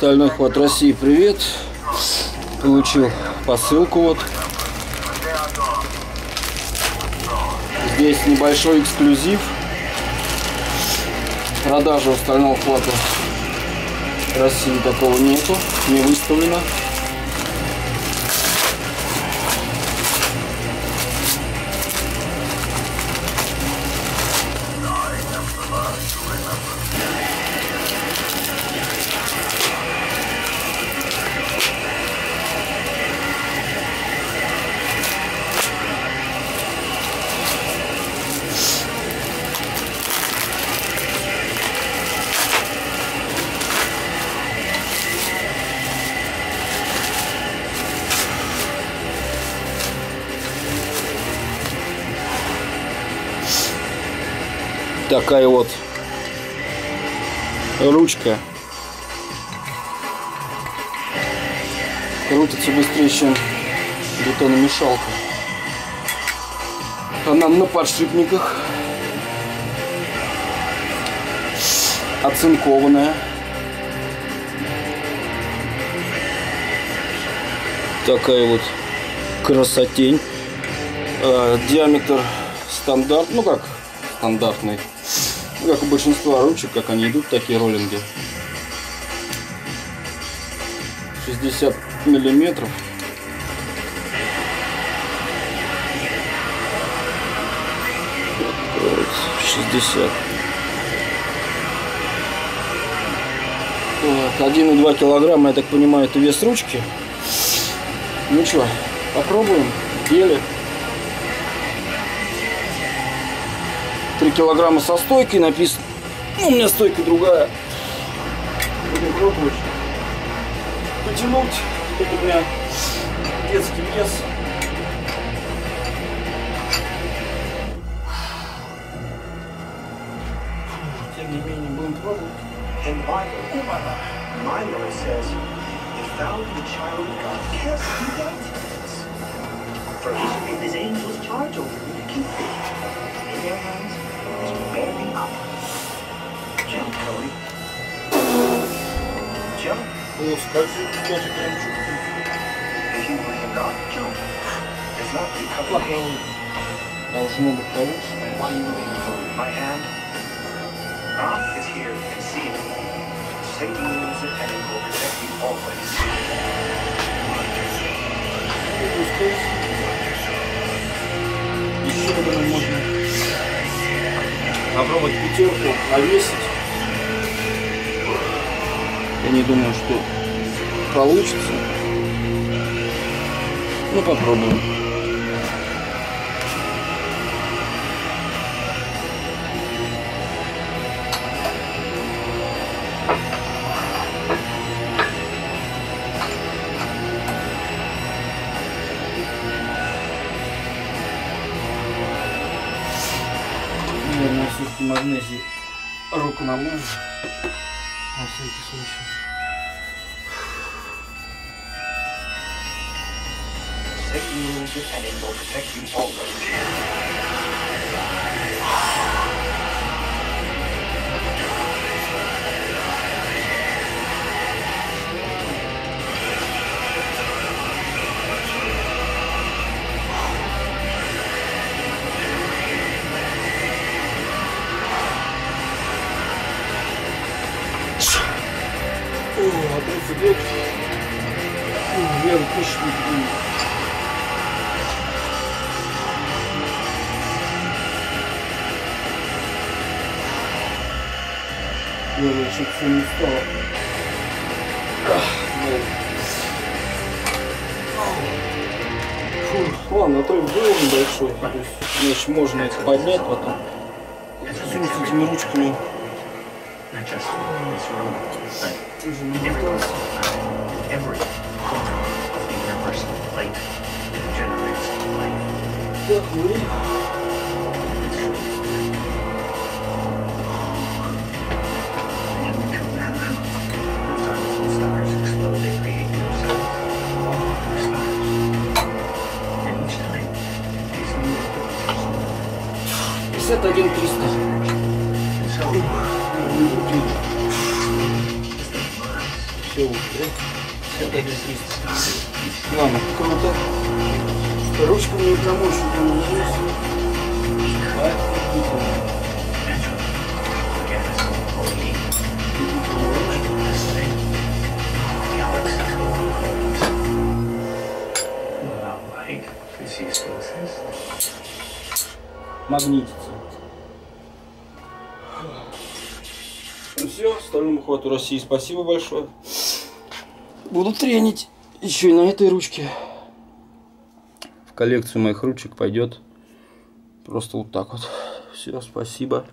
Стальной хват России, привет. Получил посылку вот. Здесь небольшой эксклюзив. Продажи у стального хвата России такого нету, не выставлено. Такая вот ручка крутится быстрее, чем бетономешалка. Она на подшипниках, оцинкованная. Такая вот красотень. Э, диаметр стандарт, ну как стандартный ну, как у большинства ручек, как они идут, такие роллинги. 60 миллиметров. Шестьдесят. Вот, 1,2 килограмма, я так понимаю, это вес ручки. Ну что, попробуем. Еле. Килограмма со стойкой написано. Ну, у меня стойка другая. Будем пробовать. Потянуть. Это у меня детский вес. Тем не менее, будем пробовать. Give his angels charge over you to keep thee up. Jump, Cody. Jump. Horse coated, get a glimpse of people. He will not jump. If not a couple of hill. Those normal poles. Why you looking for my hand? Earth is here and see it. Stay moves and it will protect you always. What is this? Попробовать пятерку повесить. Я не думаю, что получится. Ну, попробуем. все-таки магнезии руку намажу. На всякий случай. Satan rules it and it will protect you always. Опять идет вверх пышный Я чуть все не стало. Фу, ладно, отрыв был небольшой. То есть, значит, можно это поднять потом. Сунуть этими ручками. I just in this room, like in every corner, in every corner of the universe, light it generates life. And to that, and Все известно. Ладно, круто. Ручку мне помочь не Магнитится. Ну все, стальному хвату России спасибо большое. Буду тренить еще и на этой ручке. В коллекцию моих ручек пойдет просто вот так вот. Все, спасибо.